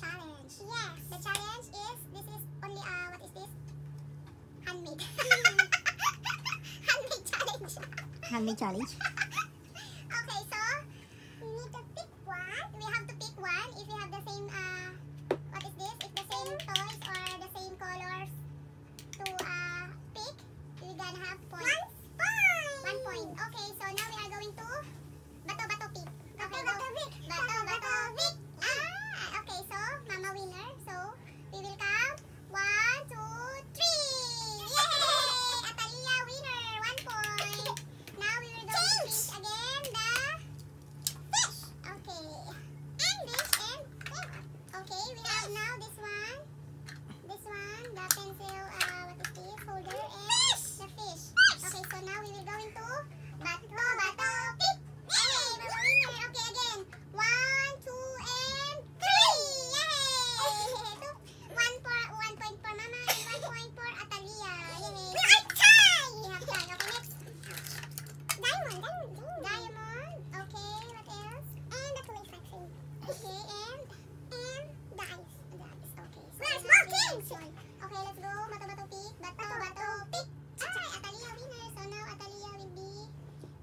challenge. Yes. The challenge is this is only uh what is this? Handmade. Handmade challenge. Handmade challenge. okay, so we need to pick one. We have to pick one if we have the same uh what is this? If the same toys or the same colors to uh pick, we're gonna have points. One point. One point. Okay, so now we are going to bato bato pick. Okay, Bato, go. bato, pick. Bato bato pick. Ah, okay. So mama winner. So we will count one, two, three. Yay! Atalia winner. One point. Now we will go to Change. pick again the fish. Okay. And this and okay. We have now this one. This one, the pencil. Uh, what is this? Holder attention. Okay, let's go. Bato-bato pick. Bato-bato pick. Ay, Atalia winner. So now Atalia will be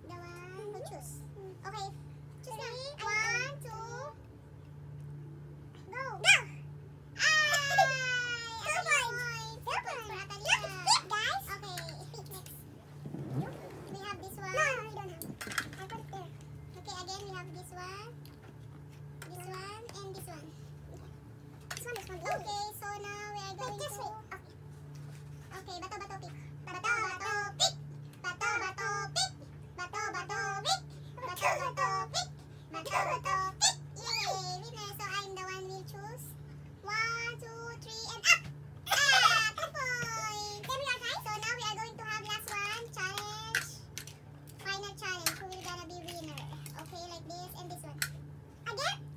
the one who choose. Okay, choose. One, two, go. Go! Have. I put it there. Again we have this one. Challenge. Who will gonna be winner? Okay, like this and this one. Again?